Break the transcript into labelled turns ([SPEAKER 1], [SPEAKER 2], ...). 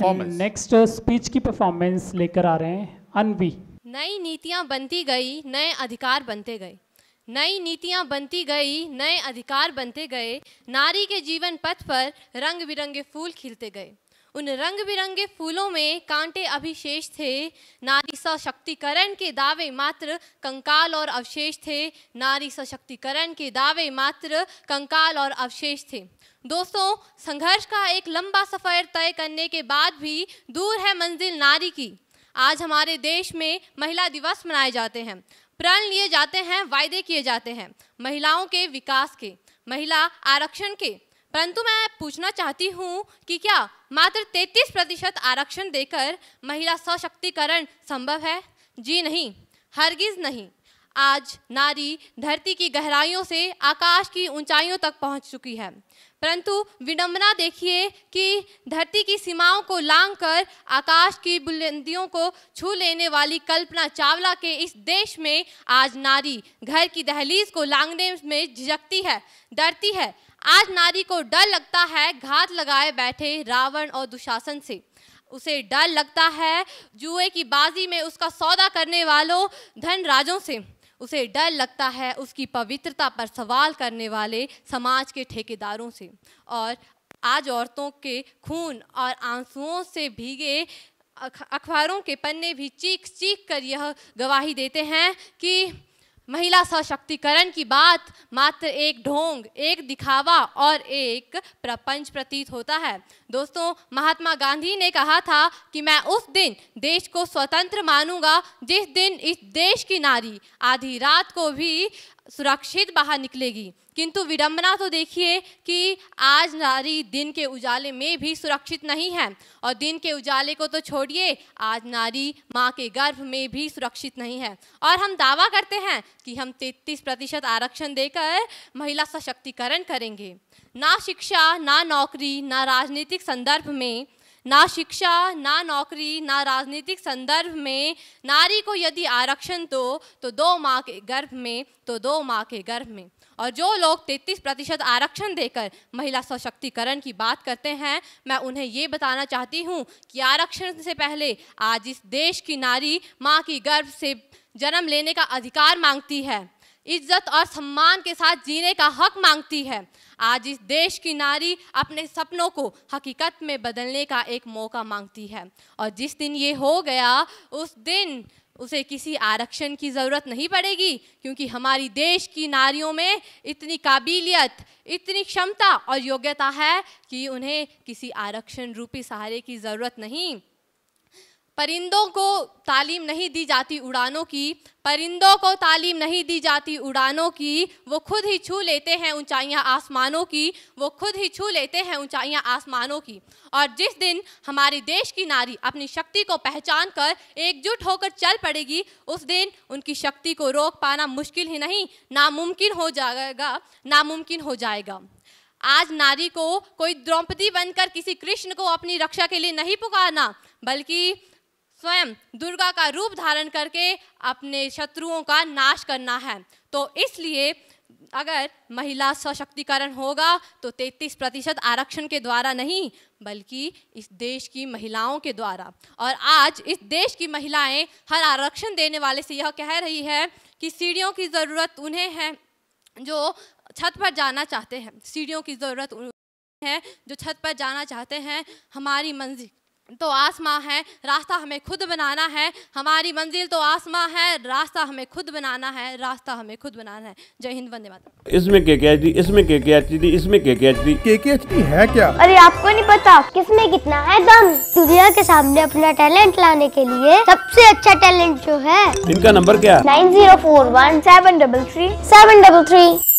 [SPEAKER 1] performance.
[SPEAKER 2] Next speech की performance लेकर आ रहे हैं अनवी
[SPEAKER 3] नई नीतियाँ बनती गई नए अधिकार बनते गए। नई नीतियाँ बनती गई नए अधिकार बनते गए। नारी के जीवन पथ पर रंग बिरंगे फूल खिलते गए। उन रंग बिरंगे फूलों में कांटे अभिशेष थे। नारी सशक्तिकरण के दावे मात्र कंकाल और अवशेष थे। नारी सशक्तिकरण के दावे मात्र कंकाल और अवशेष थे। दोस्तों, संघर्ष का एक लंबा सफ़र तय करने के बाद भी दूर है मंजिल नारी की। आज हमारे देश में महिला दिवस मनाए जाते हैं। प्रण लिए जाते हैं, वायदे किए जाते हैं, महिलाओं के विकास के, महिला आरक्षण के। परंतु मैं पूछना चाहती हूँ कि क्या मात्र 33 प्रतिशत आरक्षण देकर महिला सशक्तिकरण संभव है? जी नहीं, हरगिज नहीं। आज नारी धरती की गहराइयों से आकाश की ऊंचाइयों तक पहुँच चुकी है। परंतु विडंबना देखिए कि धरती की सीमाओं को लांग कर आकाश की बुलंदियों को छू लेने वाली कल्पना चावला के इस देश में आज नारी घर की दहलीज को लांगने में झिझकती है, डरती है। आज नारी को डर लगता है, घात लगाए बैठे रावण और दुशासन से। उसे डर लगता है, जुए की बाजी में उसका सौदा करने वालों धन राजों से। उसे डर लगता है उसकी पवित्रता पर सवाल करने वाले समाज के ठेकेदारों से। और आज औरतों के खून और आंसुओं से भीगे अखबारों के पन्ने भी चीख चीख कर यह गवाही देते हैं कि महिला सशक्तिकरण की बात, मात्र एक ढोंग, एक दिखावा और एक प्रपंच प्रतीत होता है। दोस्तों, महात्मा गांधी ने कहा था कि मैं उस दिन देश को स्वतंत्र मानूँगा जिस दिन इस देश की नारी आधी रात को भी सुरक्षित बाहर निकलेगी। किंतु विडंबना तो देखिए कि आज नारी दिन के उजाले में भी सुरक्षित नहीं है। और दिन के उजाले को तो छोड़िए, आज नारी माँ के गर्भ में भी सुरक्षित नहीं है। और हम दावा करते हैं कि हम 33 प्रतिशत आरक्षण देकर महिला सशक्तिकरण करेंगे। ना शिक्षा, ना नौकरी, ना राजनीतिक संदर्भ में, ना शिक्षा, ना नौकरी, ना राजनीतिक संदर्भ में नारी को यदि आरक्षण दो तो दो माँ के गर्भ में तो दो माँ के गर्भ में। और जो लोग 33 प्रतिशत आरक्षण देकर महिला सशक्तिकरण की बात करते हैं, मैं उन्हें ये बताना चाहती हूँ कि आरक्षण से पहले आज इस देश की नारी माँ की गर्भ से जन्म लेने का अधिकार मांगती है, इज़्ज़त और सम्मान के साथ जीने का हक मांगती है। आज इस देश की नारी अपने सपनों को हकीकत में बदलने का एक मौका मांगती है। और जिस दिन ये हो गया, उस दिन उसे किसी आरक्षण की ज़रूरत नहीं पड़ेगी, क्योंकि हमारी देश की नारियों में इतनी काबिलियत, इतनी क्षमता और योग्यता है कि उन्हें किसी आरक्षण रूपी सहारे की ज़रूरत नहीं। परिंदों को तालीम नहीं दी जाती उड़ानों की, परिंदों को तालीम नहीं दी जाती उड़ानों की, वो खुद ही छू लेते हैं ऊंचाइयाँ आसमानों की, वो खुद ही छू लेते हैं ऊंचाइयाँ आसमानों की। और जिस दिन हमारे देश की नारी अपनी शक्ति को पहचान कर एकजुट होकर चल पड़ेगी, उस दिन उनकी शक्ति को रोक पाना मुश्किल ही नहीं, नामुमकिन हो जाएगा, नामुमकिन हो जाएगा। आज नारी को कोई द्रौपदी बनकर किसी कृष्ण को अपनी रक्षा के लिए नहीं पुकारना, बल्कि स्वयं दुर्गा का रूप धारण करके अपने शत्रुओं का नाश करना है। तो इसलिए अगर महिला सशक्तिकरण होगा तो 33 प्रतिशत आरक्षण के द्वारा नहीं, बल्कि इस देश की महिलाओं के द्वारा। और आज इस देश की महिलाएँ हर आरक्षण देने वाले से यह कह रही है कि सीढ़ियों की ज़रूरत उन्हें है जो छत पर जाना चाहते हैं। सीढ़ियों की ज़रूरत है जो छत पर जाना चाहते हैं। हमारी मंजिल तो आसमां है रास्ता हमें खुद बनाना है। हमारी मंजिल तो आसमां है रास्ता हमें खुद बनाना है रास्ता हमें खुद बनाना है। जय हिंद वंदे मातरम।
[SPEAKER 4] इसमें के के इसमें के के एच इसमें के के डी
[SPEAKER 1] केकेएचडी है क्या?
[SPEAKER 5] अरे आपको नहीं पता किसमें कितना है दम? दुनिया के सामने अपना टैलेंट लाने के लिए सबसे अच्छा टैलेंट जो है
[SPEAKER 4] इनका नंबर क्या
[SPEAKER 5] nine zero four one seven double three seven double three.